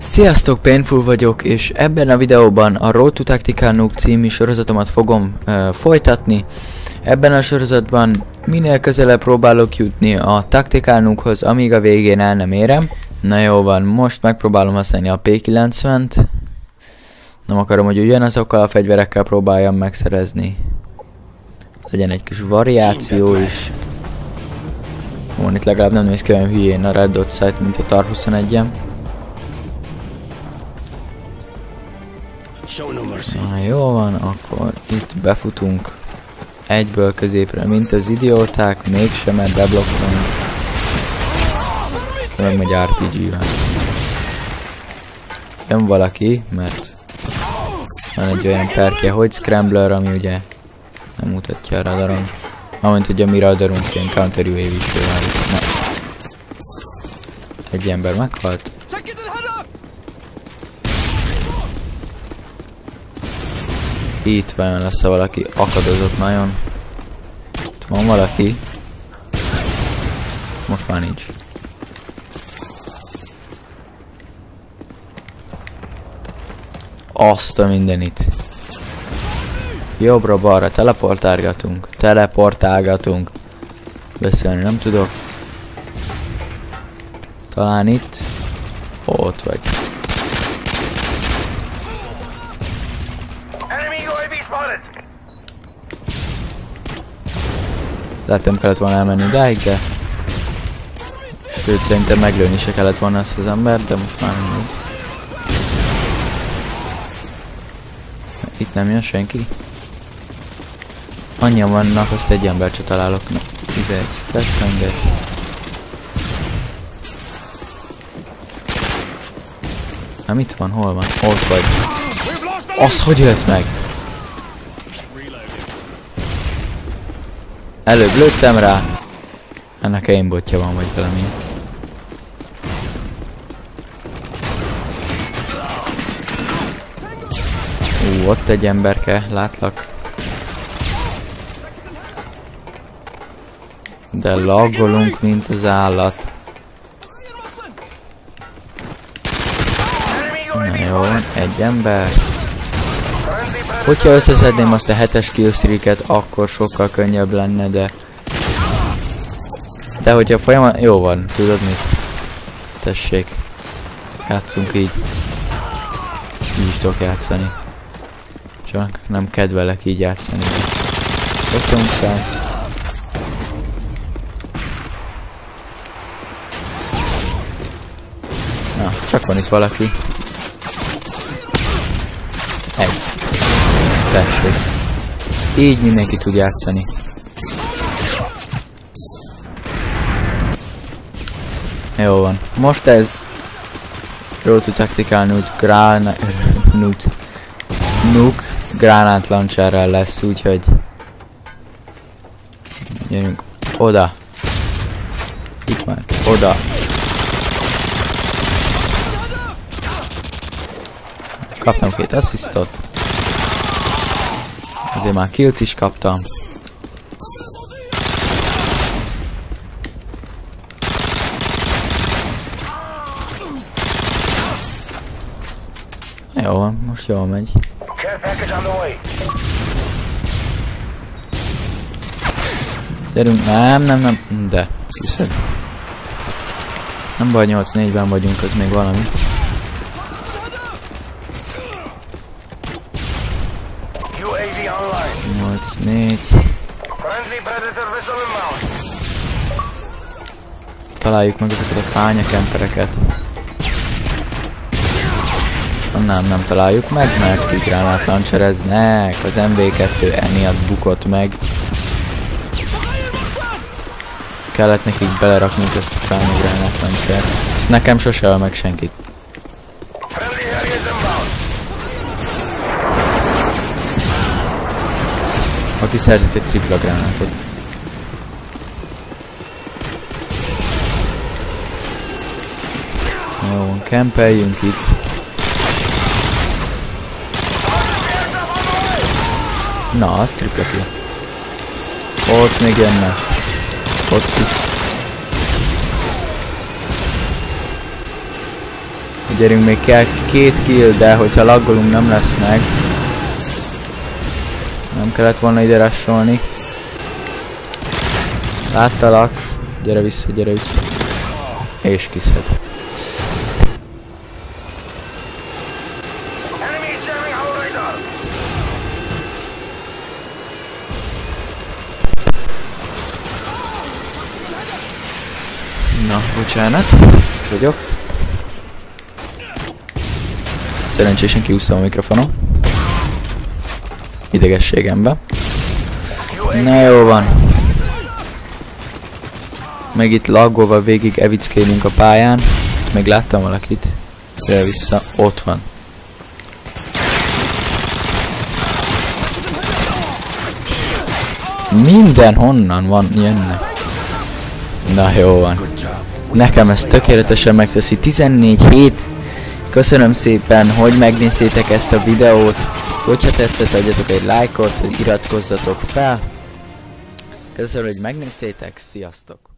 Sziasztok, Painful vagyok, és ebben a videóban a Road to Tactical Nuke című sorozatomat fogom uh, folytatni. Ebben a sorozatban minél közelebb próbálok jutni a Tactical Nuke-hoz, amíg a végén el nem érem. Na jó van, most megpróbálom használni a P90-t. Nem akarom, hogy ugyanazokkal a fegyverekkel próbáljam megszerezni. Legyen egy kis variáció is. Van itt legalább nem néz ki olyan hülyén a Red Dot Sight, mint a Tar 21-en. Na jó van, akkor itt befutunk egyből középre, mint az idióták, mégsem, mert beblokkolunk. Meg megy RPG-vel. Jön valaki, mert van egy olyan perkje, hogy Scrambler, ami ugye nem mutatja a radaron. Amint hogy a mi radarunk ilyen counter UAV is Na. Egy ember meghalt. Itt vajon lesz -e valaki akadozott nagyon. Itt van valaki. Most már nincs. Azt a mindenit. Jobbra-balra teleportálgatunk. Teleportálgatunk. Beszélni nem tudok. Talán itt. Ott vagy. Tehát nem kellett volna elmenni idáig, de... Sőt, szerintem meglőni se kellett volna ezt az embert, de most már nem Itt nem jön senki? Annyian vannak, azt egy embert se találok. Na, ide egy flashbanget. Nem itt van? Hol van? Ott vagy. Az hogy jött meg? Előbb lőttem rá. Ennek én botja van, vagy valami. Ú, ott egy emberke, látlak. De laggolunk, mint az állat. Na jó, egy ember. Hogyha összeszedném azt a hetes killstreaket, akkor sokkal könnyebb lenne, de... De hogyha folyamat... Jó van, tudod mit? Tessék. Játszunk így. Így is tudok játszani. Csak nem kedvelek így játszani. Ott Na, csak van itt valaki. Egy. Tessék. Így mindenki tud játszani. Jó van. Most ez to Tactical Nuke Grana Nuke Nuke Granát launcherrel lesz, úgyhogy gyerünk oda. Itt már. Oda. Kaptam két asszisztot. Azért már killt is kaptam. Jó most jól megy. Gyerünk, nem, nem, nem, de, hiszed. Nem baj, 8-4-ben vagyunk, az még valami. 8-4. Találjuk meg ezeket a fánya kempereket. Nem, nem találjuk meg, mert vigránát lancsereznek. Az MV2 emiatt bukott meg. Kellett nekik beleraknunk ezt a fánya gránát lancsert. Ezt nekem sose meg senkit. Aki szerzett egy tripla gránátot. Jó, kempeljünk itt. Na, az tripla kill. Ott még jönnek. Ott is. Gyerünk, még kell két kill, de hogyha laggolunk nem lesz meg. Nem kellett volna ide rassolni. Láttalak. Gyere vissza, gyere vissza. És kiszed. Na, bocsánat. Itt vagyok. Szerencsésen kiúsztam a mikrofonom. Idegességembe. Na jó van. Meg itt laggolva végig evickélünk a pályán. Meg láttam valakit. Gyere vissza. Ott van. Minden honnan van, jönnek. Na jó van. Nekem ez tökéletesen megteszi. 14 hét. Köszönöm szépen, hogy megnéztétek ezt a videót. Hogyha tetszett, adjatok egy lájkot, iratkozzatok fel. Köszönöm, hogy megnéztétek. Sziasztok!